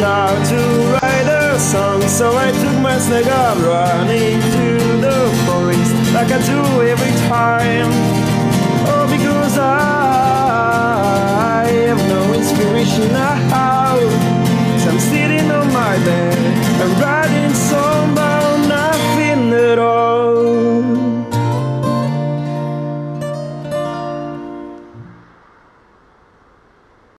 Now to write a song So I took my snake up running to the forest Like I do every time. Oh, because I have no inspiration now. I'm sitting on my bed